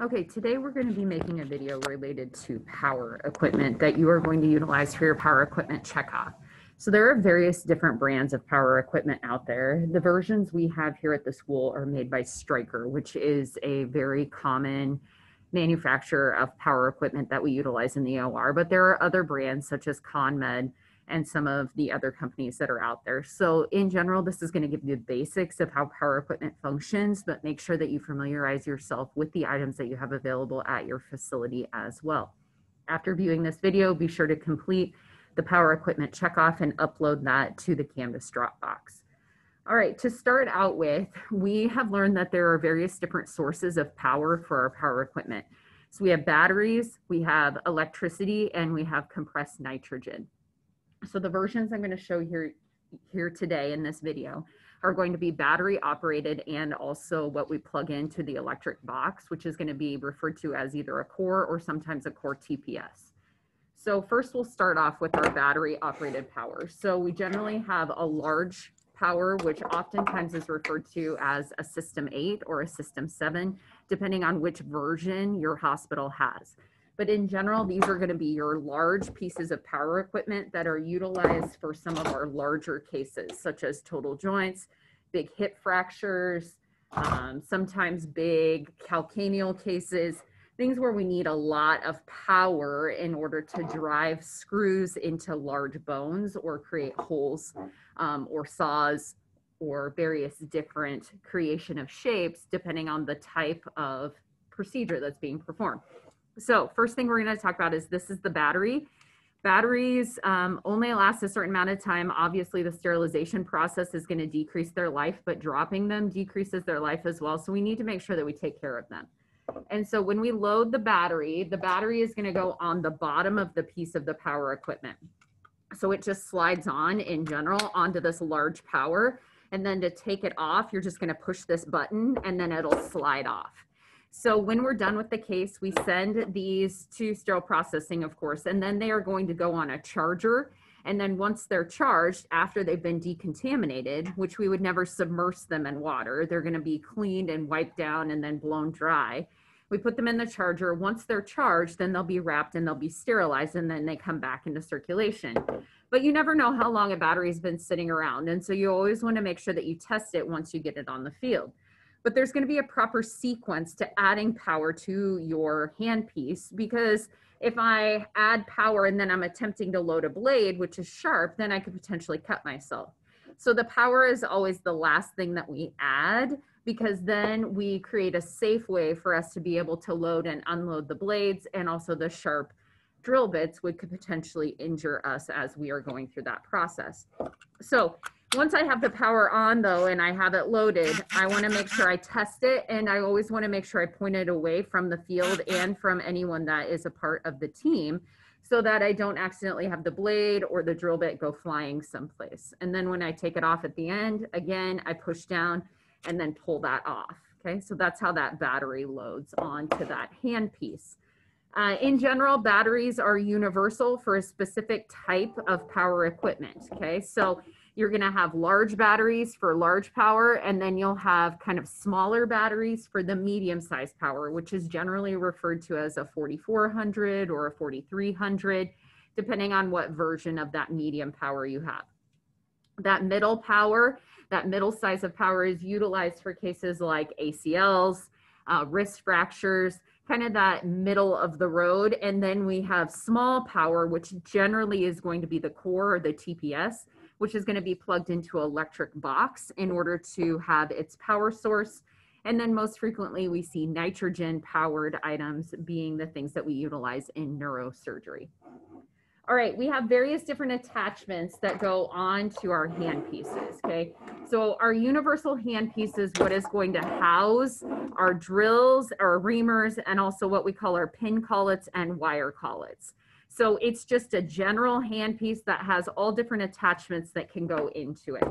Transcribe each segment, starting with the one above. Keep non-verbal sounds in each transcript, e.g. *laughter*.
Okay, today we're going to be making a video related to power equipment that you are going to utilize for your power equipment checkoff. So there are various different brands of power equipment out there. The versions we have here at the school are made by Stryker, which is a very common manufacturer of power equipment that we utilize in the OR. But there are other brands such as ConMed and some of the other companies that are out there. So in general, this is going to give you the basics of how power equipment functions, but make sure that you familiarize yourself with the items that you have available at your facility as well. After viewing this video, be sure to complete the power equipment checkoff and upload that to the Canvas Dropbox. All right, to start out with, we have learned that there are various different sources of power for our power equipment. So we have batteries, we have electricity, and we have compressed nitrogen. So the versions I'm going to show here, here today in this video are going to be battery operated and also what we plug into the electric box, which is going to be referred to as either a core or sometimes a core TPS. So first we'll start off with our battery operated power. So we generally have a large power, which oftentimes is referred to as a system eight or a system seven, depending on which version your hospital has. But in general, these are gonna be your large pieces of power equipment that are utilized for some of our larger cases, such as total joints, big hip fractures, um, sometimes big calcaneal cases, things where we need a lot of power in order to drive screws into large bones or create holes um, or saws or various different creation of shapes depending on the type of procedure that's being performed. So first thing we're going to talk about is this is the battery. Batteries um, only last a certain amount of time. Obviously, the sterilization process is going to decrease their life, but dropping them decreases their life as well. So we need to make sure that we take care of them. And so when we load the battery, the battery is going to go on the bottom of the piece of the power equipment. So it just slides on in general onto this large power. And then to take it off, you're just going to push this button and then it'll slide off. So when we're done with the case, we send these to sterile processing, of course, and then they are going to go on a charger and then once they're charged, after they've been decontaminated, which we would never submerge them in water, they're going to be cleaned and wiped down and then blown dry. We put them in the charger. Once they're charged, then they'll be wrapped and they'll be sterilized and then they come back into circulation. But you never know how long a battery's been sitting around. And so you always want to make sure that you test it once you get it on the field. But there's going to be a proper sequence to adding power to your handpiece because if I add power and then I'm attempting to load a blade, which is sharp, then I could potentially cut myself. So the power is always the last thing that we add because then we create a safe way for us to be able to load and unload the blades and also the sharp drill bits which could potentially injure us as we are going through that process. So once I have the power on though and I have it loaded, I want to make sure I test it and I always want to make sure I point it away from the field and from anyone that is a part of the team so that I don't accidentally have the blade or the drill bit go flying someplace. And then when I take it off at the end, again, I push down and then pull that off. Okay, so that's how that battery loads onto that handpiece. Uh, in general, batteries are universal for a specific type of power equipment. Okay, so you're going to have large batteries for large power, and then you'll have kind of smaller batteries for the medium sized power, which is generally referred to as a 4400 or a 4300, depending on what version of that medium power you have. That middle power, that middle size of power is utilized for cases like ACLs, uh, wrist fractures, kind of that middle of the road. And then we have small power, which generally is going to be the core or the TPS which is going to be plugged into electric box in order to have its power source. And then most frequently we see nitrogen powered items being the things that we utilize in neurosurgery. All right, we have various different attachments that go on to our hand pieces, okay? So our universal hand piece is what is going to house our drills, our reamers, and also what we call our pin collets and wire collets. So it's just a general handpiece that has all different attachments that can go into it.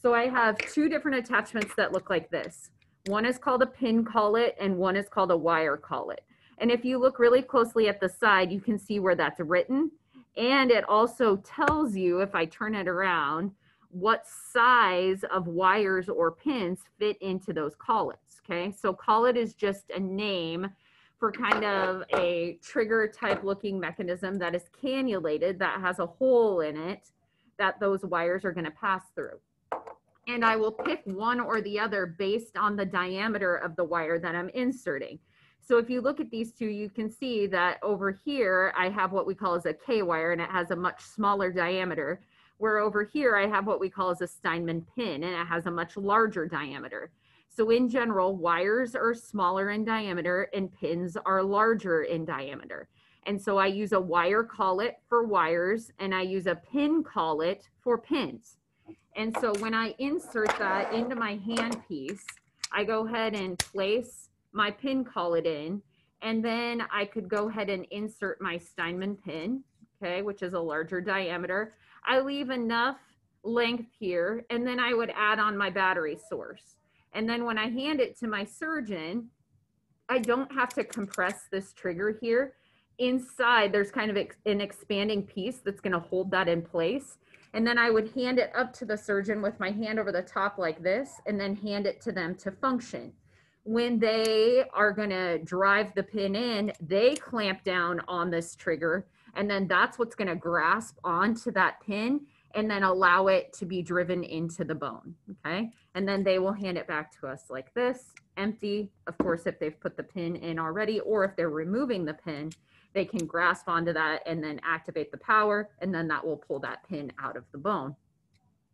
So I have two different attachments that look like this. One is called a pin collet and one is called a wire collet. And if you look really closely at the side, you can see where that's written. And it also tells you, if I turn it around, what size of wires or pins fit into those collets, okay? So collet is just a name for kind of a trigger type looking mechanism that is cannulated that has a hole in it that those wires are going to pass through. And I will pick one or the other based on the diameter of the wire that I'm inserting. So if you look at these two, you can see that over here, I have what we call as a K wire and it has a much smaller diameter. Where over here, I have what we call as a Steinmann pin and it has a much larger diameter. So in general, wires are smaller in diameter and pins are larger in diameter. And so I use a wire collet for wires and I use a pin collet for pins. And so when I insert that into my hand piece, I go ahead and place my pin collet in, and then I could go ahead and insert my Steinmann pin, okay, which is a larger diameter. I leave enough length here, and then I would add on my battery source. And then when I hand it to my surgeon, I don't have to compress this trigger here. Inside, there's kind of ex an expanding piece that's gonna hold that in place. And then I would hand it up to the surgeon with my hand over the top like this, and then hand it to them to function. When they are gonna drive the pin in, they clamp down on this trigger, and then that's what's gonna grasp onto that pin and then allow it to be driven into the bone, okay? And then they will hand it back to us like this, empty. Of course, if they've put the pin in already, or if they're removing the pin, they can grasp onto that and then activate the power, and then that will pull that pin out of the bone.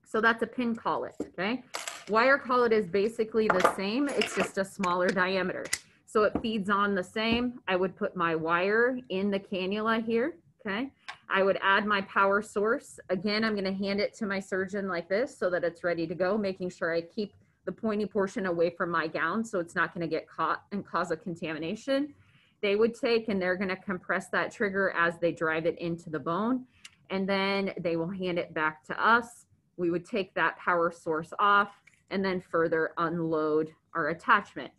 So that's a pin collet, okay? Wire collet is basically the same, it's just a smaller diameter. So it feeds on the same. I would put my wire in the cannula here, okay? I would add my power source. Again, I'm gonna hand it to my surgeon like this so that it's ready to go, making sure I keep the pointy portion away from my gown so it's not gonna get caught and cause a contamination. They would take and they're gonna compress that trigger as they drive it into the bone. And then they will hand it back to us. We would take that power source off and then further unload our attachment.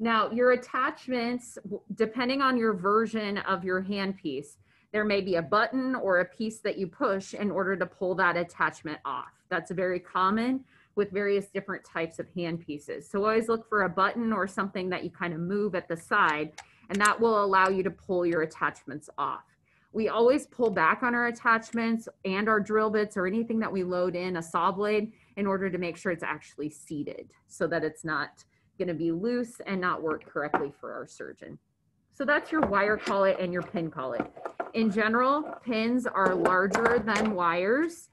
Now, your attachments, depending on your version of your handpiece, there may be a button or a piece that you push in order to pull that attachment off. That's very common with various different types of handpieces. So always look for a button or something that you kind of move at the side, and that will allow you to pull your attachments off. We always pull back on our attachments and our drill bits or anything that we load in a saw blade in order to make sure it's actually seated so that it's not going to be loose and not work correctly for our surgeon. So that's your wire collet and your pin collet. In general, pins are larger than wires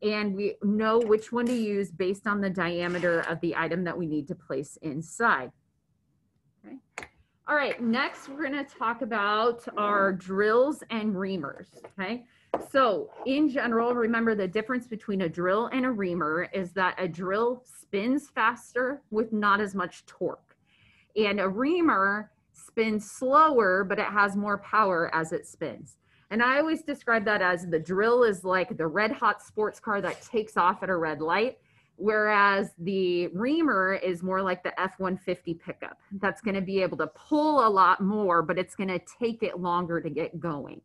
and we know which one to use based on the diameter of the item that we need to place inside. Okay. All right, next we're gonna talk about our drills and reamers, okay? So in general, remember the difference between a drill and a reamer is that a drill spins faster with not as much torque. And a reamer spins slower, but it has more power as it spins. And I always describe that as the drill is like the red hot sports car that takes off at a red light, whereas the reamer is more like the F-150 pickup. That's gonna be able to pull a lot more, but it's gonna take it longer to get going.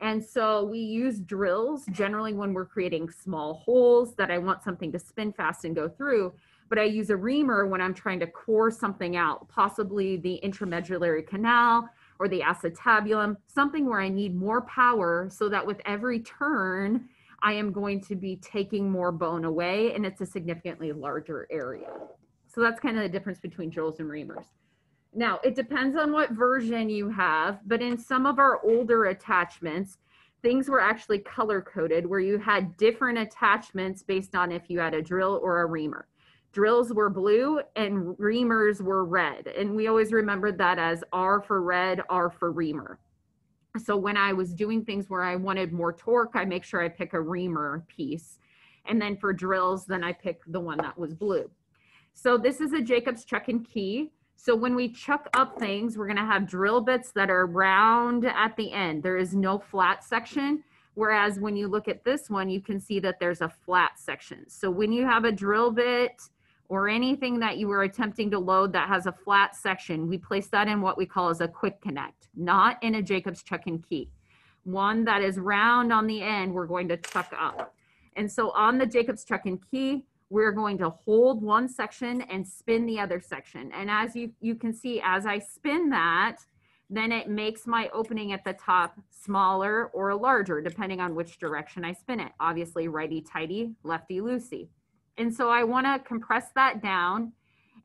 And so we use drills generally when we're creating small holes that I want something to spin fast and go through. But I use a reamer when I'm trying to core something out, possibly the intramedullary canal or the acetabulum, something where I need more power so that with every turn, I am going to be taking more bone away and it's a significantly larger area. So that's kind of the difference between drills and reamers. Now, it depends on what version you have, but in some of our older attachments, things were actually color coded where you had different attachments based on if you had a drill or a reamer. Drills were blue and reamers were red. And we always remembered that as R for red, R for reamer. So when I was doing things where I wanted more torque, I make sure I pick a reamer piece. And then for drills, then I pick the one that was blue. So this is a Jacobs chuck and key. So when we chuck up things, we're gonna have drill bits that are round at the end. There is no flat section. Whereas when you look at this one, you can see that there's a flat section. So when you have a drill bit or anything that you were attempting to load that has a flat section, we place that in what we call as a quick connect, not in a Jacobs chuck and key. One that is round on the end, we're going to chuck up. And so on the Jacobs chuck and key, we're going to hold one section and spin the other section. And as you, you can see, as I spin that, then it makes my opening at the top smaller or larger, depending on which direction I spin it. Obviously, righty tighty, lefty loosey. And so I want to compress that down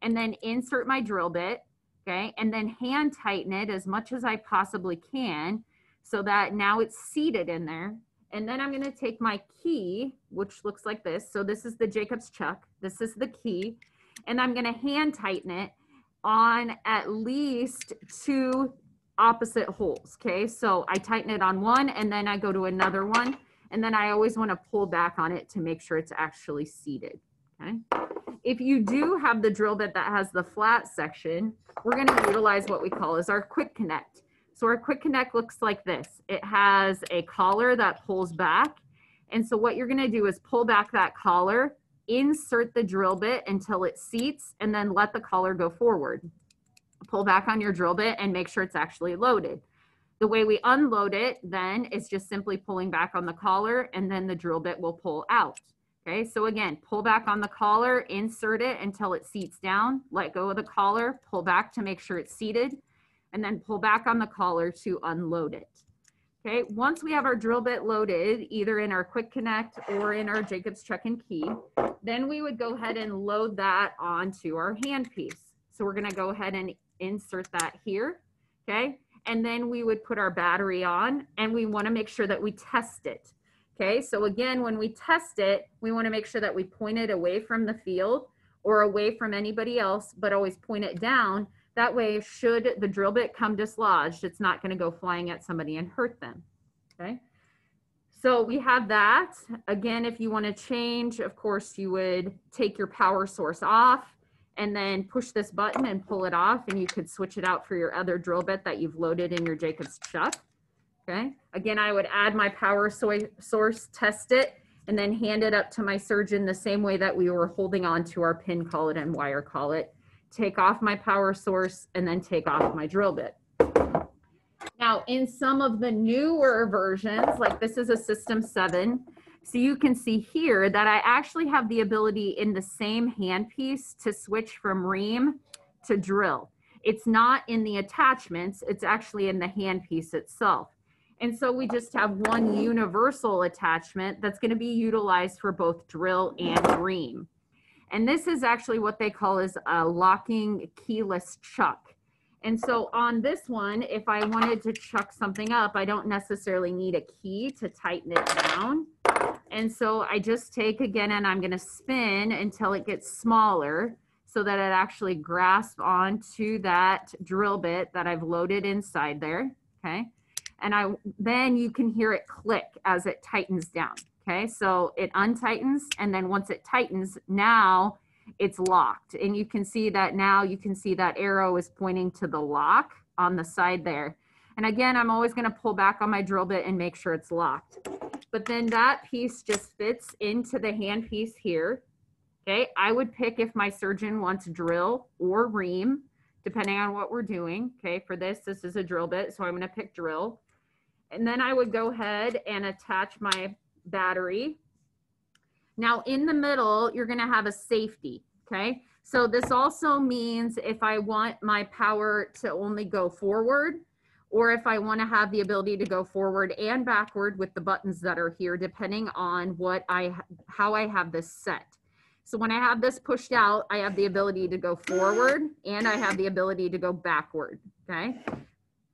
and then insert my drill bit, okay, and then hand tighten it as much as I possibly can so that now it's seated in there. And then I'm going to take my key, which looks like this. So this is the Jacobs chuck. This is the key. And I'm going to hand tighten it on at least two opposite holes. Okay. So I tighten it on one and then I go to another one. And then I always want to pull back on it to make sure it's actually seated. Okay. If you do have the drill bit that has the flat section, we're going to utilize what we call as our quick connect. So our quick connect looks like this. It has a collar that pulls back. And so what you're going to do is pull back that collar, insert the drill bit until it seats, and then let the collar go forward. Pull back on your drill bit and make sure it's actually loaded. The way we unload it then is just simply pulling back on the collar and then the drill bit will pull out. Okay, so again, pull back on the collar, insert it until it seats down, let go of the collar, pull back to make sure it's seated, and then pull back on the collar to unload it. Okay, once we have our drill bit loaded, either in our quick connect or in our Jacobs chuck and key, then we would go ahead and load that onto our handpiece. So we're gonna go ahead and insert that here, okay? And then we would put our battery on and we wanna make sure that we test it. Okay, so again, when we test it, we wanna make sure that we point it away from the field or away from anybody else, but always point it down that way, should the drill bit come dislodged, it's not going to go flying at somebody and hurt them. Okay. So we have that. Again, if you want to change, of course, you would take your power source off and then push this button and pull it off and you could switch it out for your other drill bit that you've loaded in your Jacobs chuck. Okay. Again, I would add my power source, test it, and then hand it up to my surgeon the same way that we were holding on to our pin collet and wire collet take off my power source, and then take off my drill bit. Now, in some of the newer versions, like this is a System 7, so you can see here that I actually have the ability in the same handpiece to switch from ream to drill. It's not in the attachments, it's actually in the handpiece itself. And so we just have one universal attachment that's gonna be utilized for both drill and ream. And this is actually what they call is a locking keyless chuck. And so on this one, if I wanted to chuck something up, I don't necessarily need a key to tighten it down. And so I just take again and I'm gonna spin until it gets smaller so that it actually grasps onto that drill bit that I've loaded inside there, okay? And I then you can hear it click as it tightens down. Okay, so it untightens and then once it tightens, now it's locked. And you can see that now you can see that arrow is pointing to the lock on the side there. And again, I'm always gonna pull back on my drill bit and make sure it's locked. But then that piece just fits into the hand piece here. Okay, I would pick if my surgeon wants drill or ream, depending on what we're doing. Okay, for this, this is a drill bit, so I'm gonna pick drill. And then I would go ahead and attach my battery. Now in the middle, you're gonna have a safety, okay? So this also means if I want my power to only go forward, or if I wanna have the ability to go forward and backward with the buttons that are here, depending on what I, how I have this set. So when I have this pushed out, I have the ability to go forward and I have the ability to go backward, okay?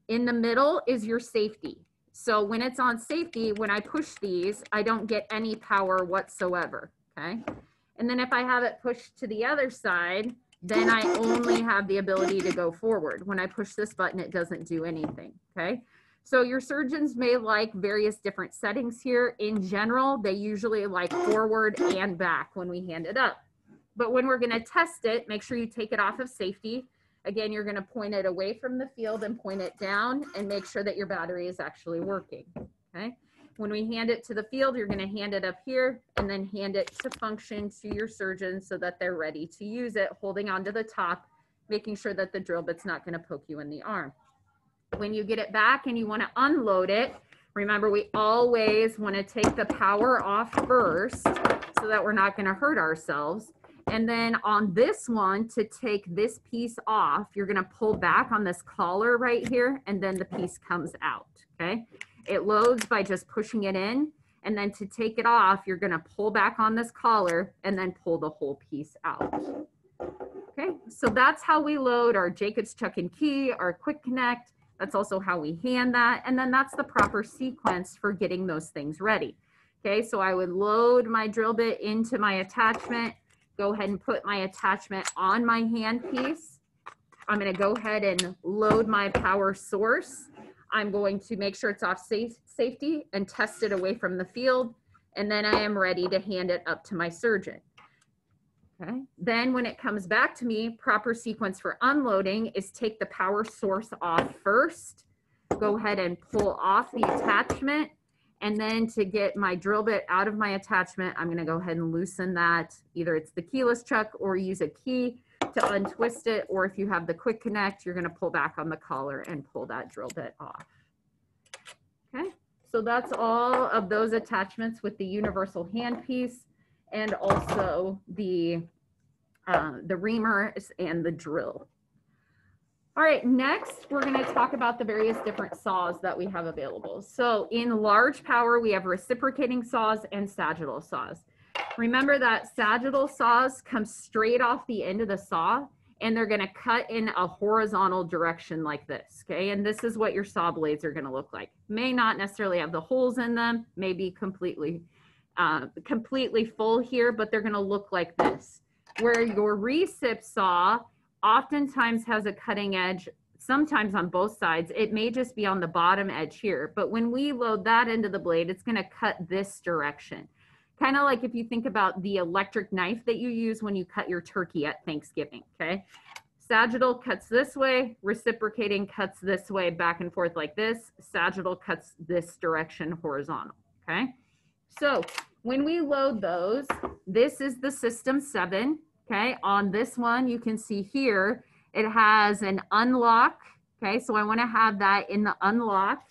In the middle is your safety. So when it's on safety, when I push these, I don't get any power whatsoever, okay? And then if I have it pushed to the other side, then I *laughs* only have the ability to go forward. When I push this button, it doesn't do anything, okay? So your surgeons may like various different settings here. In general, they usually like forward and back when we hand it up. But when we're gonna test it, make sure you take it off of safety Again, you're going to point it away from the field and point it down and make sure that your battery is actually working. Okay. When we hand it to the field, you're going to hand it up here and then hand it to function to your surgeon so that they're ready to use it, holding onto the top, making sure that the drill bit's not going to poke you in the arm. When you get it back and you want to unload it, remember we always want to take the power off first so that we're not going to hurt ourselves. And then on this one, to take this piece off, you're gonna pull back on this collar right here, and then the piece comes out, okay? It loads by just pushing it in, and then to take it off, you're gonna pull back on this collar and then pull the whole piece out. Okay, so that's how we load our Jacobs chuck and key, our quick connect. That's also how we hand that. And then that's the proper sequence for getting those things ready. Okay, so I would load my drill bit into my attachment, go ahead and put my attachment on my handpiece. I'm gonna go ahead and load my power source. I'm going to make sure it's off safe, safety and test it away from the field. And then I am ready to hand it up to my surgeon. Okay. Then when it comes back to me, proper sequence for unloading is take the power source off first, go ahead and pull off the attachment. And then to get my drill bit out of my attachment, I'm gonna go ahead and loosen that. Either it's the keyless chuck or use a key to untwist it. Or if you have the quick connect, you're gonna pull back on the collar and pull that drill bit off. Okay, so that's all of those attachments with the universal handpiece and also the, uh, the reamers and the drill. All right, next we're gonna talk about the various different saws that we have available. So in large power, we have reciprocating saws and sagittal saws. Remember that sagittal saws come straight off the end of the saw and they're gonna cut in a horizontal direction like this, okay? And this is what your saw blades are gonna look like. May not necessarily have the holes in them, may be completely uh, completely full here, but they're gonna look like this. Where your recip saw oftentimes has a cutting edge, sometimes on both sides. It may just be on the bottom edge here, but when we load that into the blade, it's gonna cut this direction. Kind of like if you think about the electric knife that you use when you cut your turkey at Thanksgiving, okay? Sagittal cuts this way, reciprocating cuts this way, back and forth like this. Sagittal cuts this direction horizontal, okay? So when we load those, this is the system seven, okay? On this one, you can see here, it has an unlock, okay? So I wanna have that in the unlock.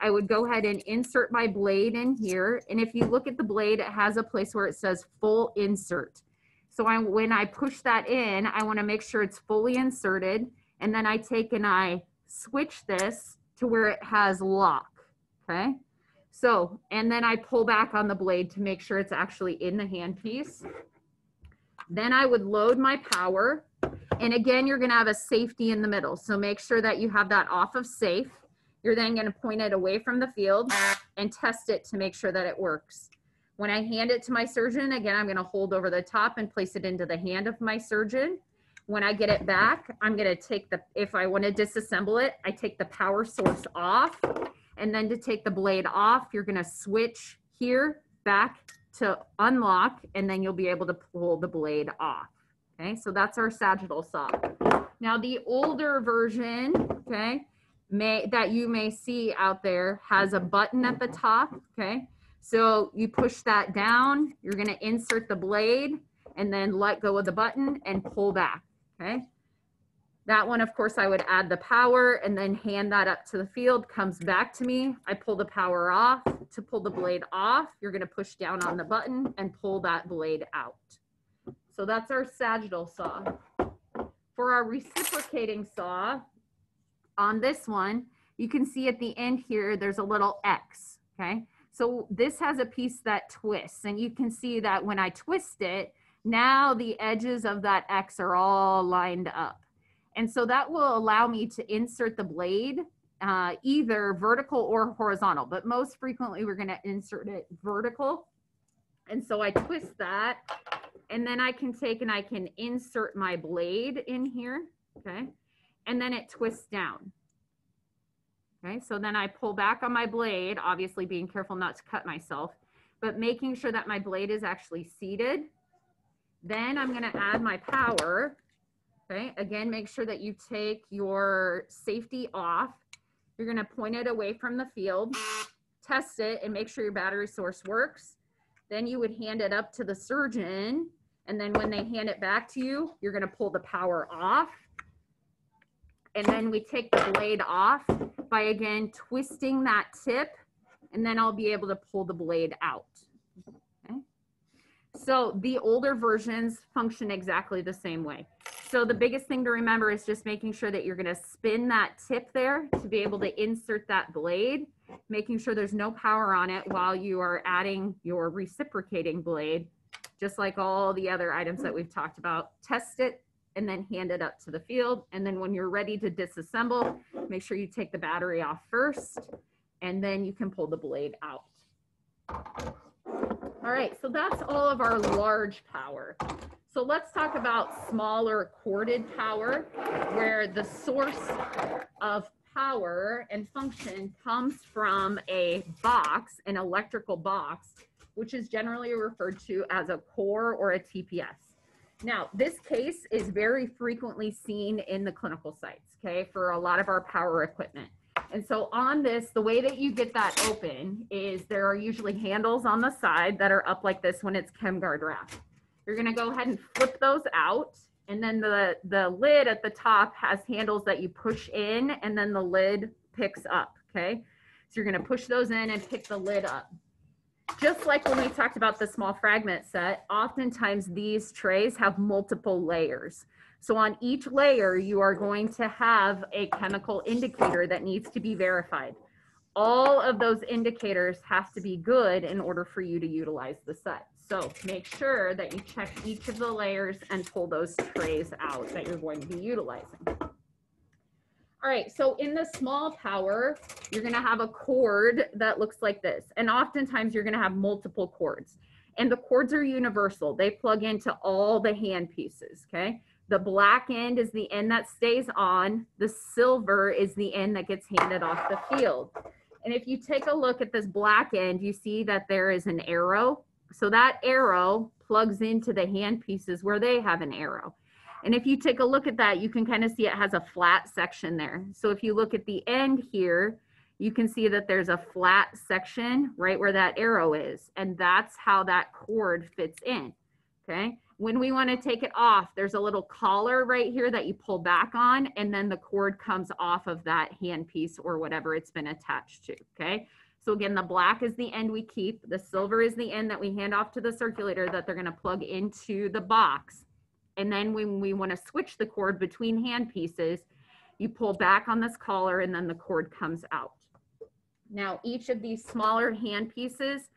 I would go ahead and insert my blade in here. And if you look at the blade, it has a place where it says full insert. So I, when I push that in, I wanna make sure it's fully inserted. And then I take and I switch this to where it has lock, okay? So, and then I pull back on the blade to make sure it's actually in the handpiece. Then I would load my power. And again, you're gonna have a safety in the middle. So make sure that you have that off of safe. You're then gonna point it away from the field and test it to make sure that it works. When I hand it to my surgeon, again, I'm gonna hold over the top and place it into the hand of my surgeon. When I get it back, I'm gonna take the, if I wanna disassemble it, I take the power source off and then to take the blade off, you're gonna switch here back to unlock, and then you'll be able to pull the blade off. Okay, so that's our sagittal saw. Now the older version, okay, may that you may see out there has a button at the top, okay? So you push that down, you're gonna insert the blade and then let go of the button and pull back, okay? That one, of course, I would add the power and then hand that up to the field, comes back to me. I pull the power off. To pull the blade off, you're gonna push down on the button and pull that blade out. So that's our sagittal saw. For our reciprocating saw, on this one, you can see at the end here, there's a little X, okay? So this has a piece that twists and you can see that when I twist it, now the edges of that X are all lined up. And so that will allow me to insert the blade uh, either vertical or horizontal, but most frequently we're gonna insert it vertical. And so I twist that and then I can take and I can insert my blade in here, okay? And then it twists down. Okay, so then I pull back on my blade, obviously being careful not to cut myself, but making sure that my blade is actually seated. Then I'm gonna add my power Okay, again, make sure that you take your safety off. You're gonna point it away from the field, test it and make sure your battery source works. Then you would hand it up to the surgeon. And then when they hand it back to you, you're gonna pull the power off. And then we take the blade off by again, twisting that tip and then I'll be able to pull the blade out. Okay. So the older versions function exactly the same way. So the biggest thing to remember is just making sure that you're gonna spin that tip there to be able to insert that blade, making sure there's no power on it while you are adding your reciprocating blade, just like all the other items that we've talked about. Test it and then hand it up to the field. And then when you're ready to disassemble, make sure you take the battery off first and then you can pull the blade out. All right, so that's all of our large power. So let's talk about smaller corded power, where the source of power and function comes from a box, an electrical box, which is generally referred to as a core or a TPS. Now, this case is very frequently seen in the clinical sites, okay, for a lot of our power equipment. And so on this, the way that you get that open is there are usually handles on the side that are up like this when it's KimGuard wrap. You're gonna go ahead and flip those out. And then the, the lid at the top has handles that you push in and then the lid picks up, okay? So you're gonna push those in and pick the lid up. Just like when we talked about the small fragment set, oftentimes these trays have multiple layers. So on each layer, you are going to have a chemical indicator that needs to be verified. All of those indicators have to be good in order for you to utilize the set. So make sure that you check each of the layers and pull those trays out that you're going to be utilizing. All right, so in the small power, you're gonna have a cord that looks like this. And oftentimes you're gonna have multiple cords. And the cords are universal. They plug into all the hand pieces, okay? The black end is the end that stays on. The silver is the end that gets handed off the field. And if you take a look at this black end, you see that there is an arrow. So that arrow plugs into the hand pieces where they have an arrow. And if you take a look at that, you can kind of see it has a flat section there. So if you look at the end here, you can see that there's a flat section right where that arrow is. And that's how that cord fits in, okay? When we want to take it off, there's a little collar right here that you pull back on, and then the cord comes off of that handpiece or whatever it's been attached to, okay? So again, the black is the end we keep. The silver is the end that we hand off to the circulator that they're going to plug into the box. And then when we want to switch the cord between hand pieces, you pull back on this collar and then the cord comes out. Now, each of these smaller hand pieces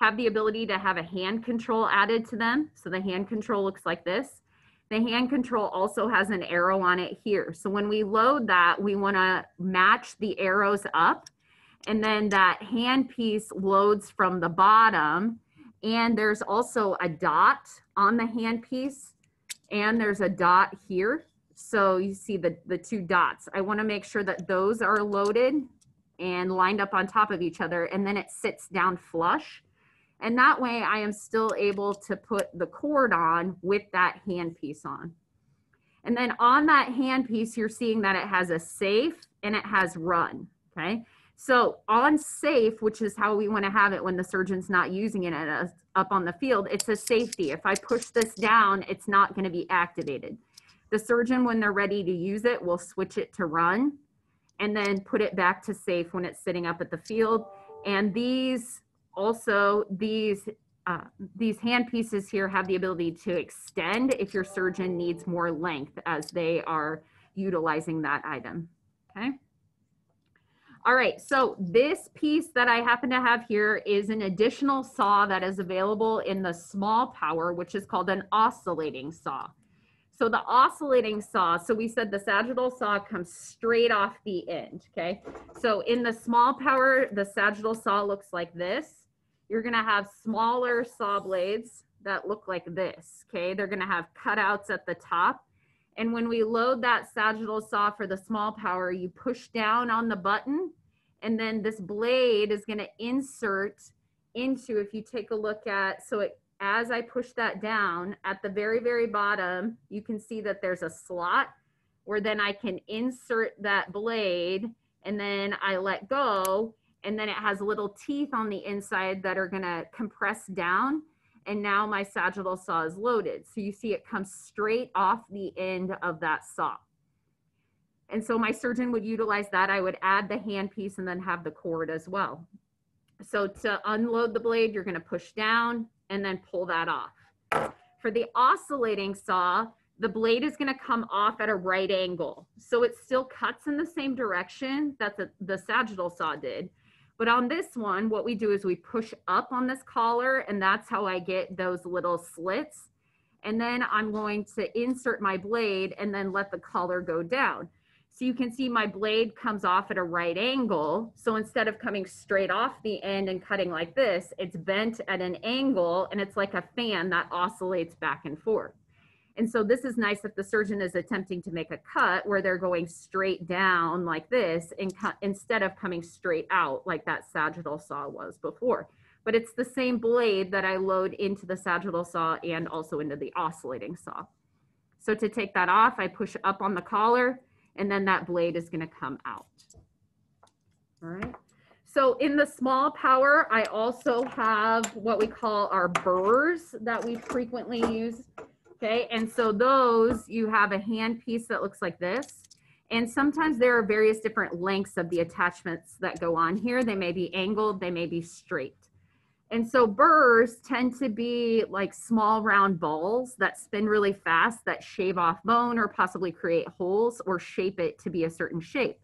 have the ability to have a hand control added to them. So the hand control looks like this. The hand control also has an arrow on it here. So when we load that, we wanna match the arrows up and then that hand piece loads from the bottom and there's also a dot on the hand piece and there's a dot here. So you see the, the two dots. I wanna make sure that those are loaded and lined up on top of each other and then it sits down flush and that way I am still able to put the cord on with that handpiece on. And then on that handpiece, you're seeing that it has a safe and it has run, okay? So on safe, which is how we wanna have it when the surgeon's not using it up on the field, it's a safety. If I push this down, it's not gonna be activated. The surgeon, when they're ready to use it, will switch it to run and then put it back to safe when it's sitting up at the field. And these also, these uh, these hand pieces here have the ability to extend if your surgeon needs more length as they are utilizing that item, okay? All right, so this piece that I happen to have here is an additional saw that is available in the small power, which is called an oscillating saw. So the oscillating saw, so we said the sagittal saw comes straight off the end, okay? So in the small power, the sagittal saw looks like this you're gonna have smaller saw blades that look like this, okay? They're gonna have cutouts at the top. And when we load that sagittal saw for the small power, you push down on the button and then this blade is gonna insert into, if you take a look at, so it, as I push that down at the very, very bottom, you can see that there's a slot where then I can insert that blade and then I let go and then it has little teeth on the inside that are gonna compress down. And now my sagittal saw is loaded. So you see it comes straight off the end of that saw. And so my surgeon would utilize that. I would add the hand piece and then have the cord as well. So to unload the blade, you're gonna push down and then pull that off. For the oscillating saw, the blade is going to come off at a right angle. So it still cuts in the same direction that the, the sagittal saw did. But on this one, what we do is we push up on this collar and that's how I get those little slits. And then I'm going to insert my blade and then let the collar go down. So you can see my blade comes off at a right angle. So instead of coming straight off the end and cutting like this, it's bent at an angle and it's like a fan that oscillates back and forth. And so this is nice if the surgeon is attempting to make a cut where they're going straight down like this and instead of coming straight out like that sagittal saw was before. But it's the same blade that I load into the sagittal saw and also into the oscillating saw. So to take that off, I push up on the collar and then that blade is gonna come out. All right. So in the small power, I also have what we call our burrs that we frequently use Okay, and so those, you have a hand piece that looks like this. And sometimes there are various different lengths of the attachments that go on here. They may be angled, they may be straight. And so burrs tend to be like small round balls that spin really fast that shave off bone or possibly create holes or shape it to be a certain shape.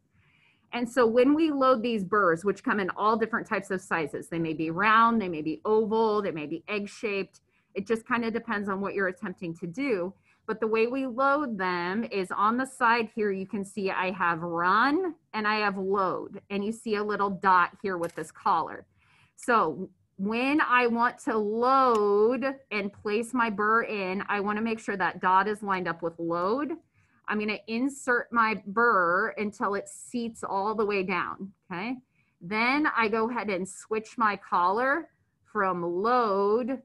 And so when we load these burrs, which come in all different types of sizes, they may be round, they may be oval, they may be egg shaped, it just kind of depends on what you're attempting to do. But the way we load them is on the side here, you can see I have run and I have load. And you see a little dot here with this collar. So when I want to load and place my burr in, I want to make sure that dot is lined up with load. I'm going to insert my burr until it seats all the way down. Okay. Then I go ahead and switch my collar from load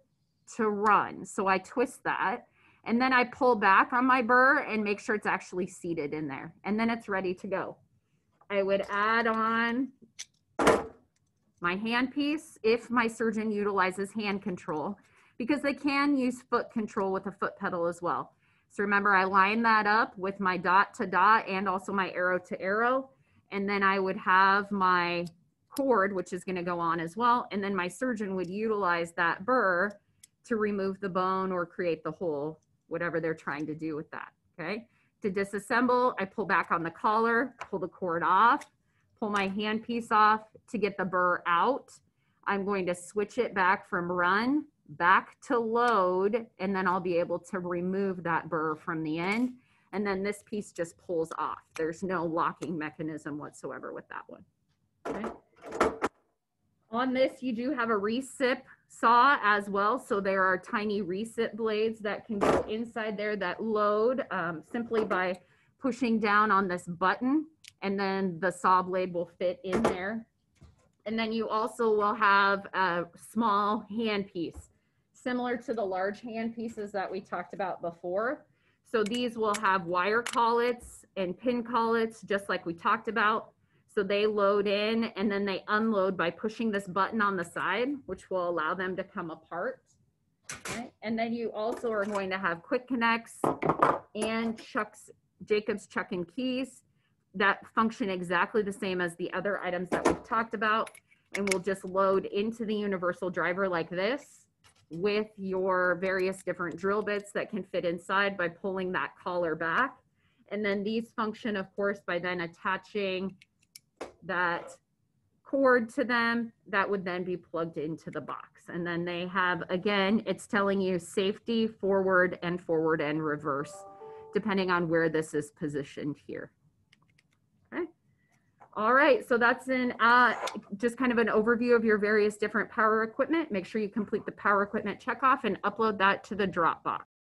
to run. So I twist that and then I pull back on my burr and make sure it's actually seated in there. And then it's ready to go. I would add on my hand piece if my surgeon utilizes hand control because they can use foot control with a foot pedal as well. So remember I line that up with my dot to dot and also my arrow to arrow. And then I would have my cord, which is gonna go on as well. And then my surgeon would utilize that burr to remove the bone or create the hole, whatever they're trying to do with that, okay? To disassemble, I pull back on the collar, pull the cord off, pull my handpiece off to get the burr out. I'm going to switch it back from run back to load, and then I'll be able to remove that burr from the end. And then this piece just pulls off. There's no locking mechanism whatsoever with that one. Okay. On this, you do have a recip saw as well. So there are tiny recip blades that can go inside there that load um, simply by pushing down on this button and then the saw blade will fit in there. And then you also will have a small hand piece, similar to the large hand pieces that we talked about before. So these will have wire collets and pin collets, just like we talked about. So they load in and then they unload by pushing this button on the side, which will allow them to come apart. And then you also are going to have quick connects and Chuck's, Jacob's chuck and keys that function exactly the same as the other items that we've talked about. And will just load into the universal driver like this with your various different drill bits that can fit inside by pulling that collar back. And then these function, of course, by then attaching that cord to them that would then be plugged into the box. And then they have, again, it's telling you safety, forward and forward and reverse, depending on where this is positioned here. Okay. All right, so that's in uh, just kind of an overview of your various different power equipment. Make sure you complete the power equipment checkoff and upload that to the Dropbox.